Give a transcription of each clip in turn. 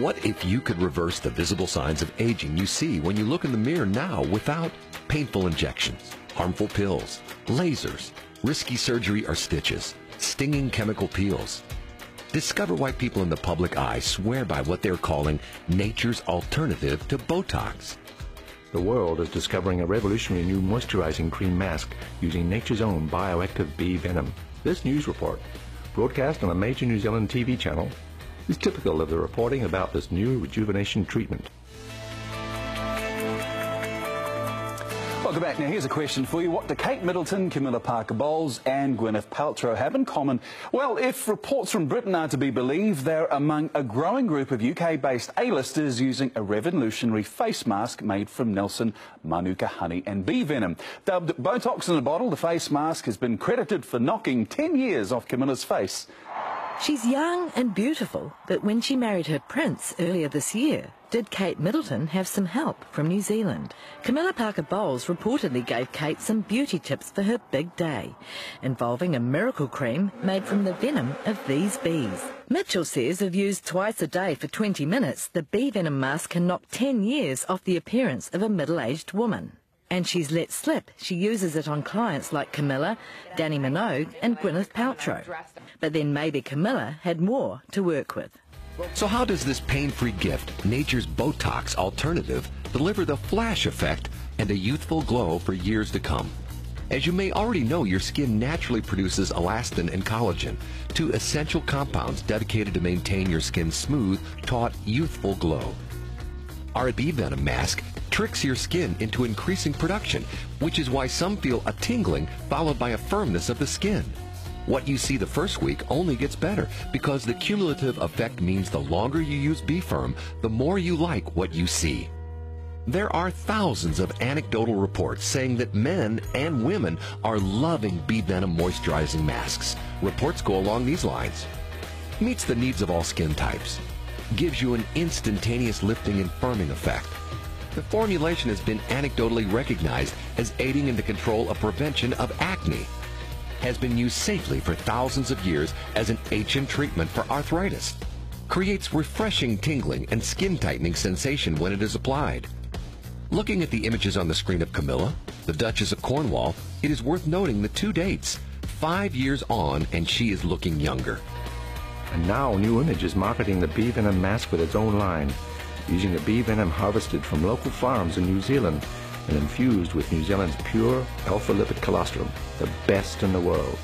What if you could reverse the visible signs of aging you see when you look in the mirror now without painful injections, harmful pills, lasers, risky surgery or stitches, stinging chemical peels? Discover why people in the public eye swear by what they're calling nature's alternative to Botox. The world is discovering a revolutionary new moisturizing cream mask using nature's own bioactive bee venom. This news report, broadcast on a major New Zealand TV channel, is typical of the reporting about this new rejuvenation treatment. Welcome back. Now, here's a question for you. What do Kate Middleton, Camilla Parker Bowles, and Gwyneth Paltrow have in common? Well, if reports from Britain are to be believed, they're among a growing group of UK based A-listers using a revolutionary face mask made from Nelson Manuka honey and bee venom. Dubbed Botox in a bottle, the face mask has been credited for knocking 10 years off Camilla's face. She's young and beautiful, but when she married her prince earlier this year, did Kate Middleton have some help from New Zealand? Camilla Parker Bowles reportedly gave Kate some beauty tips for her big day, involving a miracle cream made from the venom of these bees. Mitchell says if used twice a day for 20 minutes, the bee venom mask can knock 10 years off the appearance of a middle-aged woman and she's let slip she uses it on clients like Camilla, Dannii Minogue and Gwyneth Paltrow. But then maybe Camilla had more to work with. So how does this pain-free gift, nature's Botox alternative, deliver the flash effect and a youthful glow for years to come? As you may already know, your skin naturally produces elastin and collagen, two essential compounds dedicated to maintain your skin's smooth, taut, youthful glow. Bee venom mask tricks your skin into increasing production, which is why some feel a tingling followed by a firmness of the skin. What you see the first week only gets better because the cumulative effect means the longer you use B-Firm, the more you like what you see. There are thousands of anecdotal reports saying that men and women are loving bee venom moisturizing masks. Reports go along these lines. Meets the needs of all skin types. Gives you an instantaneous lifting and firming effect the formulation has been anecdotally recognized as aiding in the control of prevention of acne. Has been used safely for thousands of years as an ancient treatment for arthritis. Creates refreshing tingling and skin tightening sensation when it is applied. Looking at the images on the screen of Camilla, the Duchess of Cornwall, it is worth noting the two dates. Five years on and she is looking younger. And now New Image is marketing the Bee Venom mask with its own line using the bee venom harvested from local farms in New Zealand and infused with New Zealand's pure alpha lipid colostrum, the best in the world.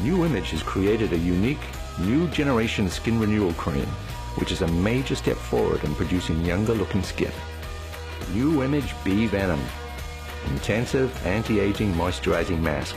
New Image has created a unique, new generation skin renewal cream, which is a major step forward in producing younger looking skin. New Image Bee Venom, intensive anti-aging moisturizing mask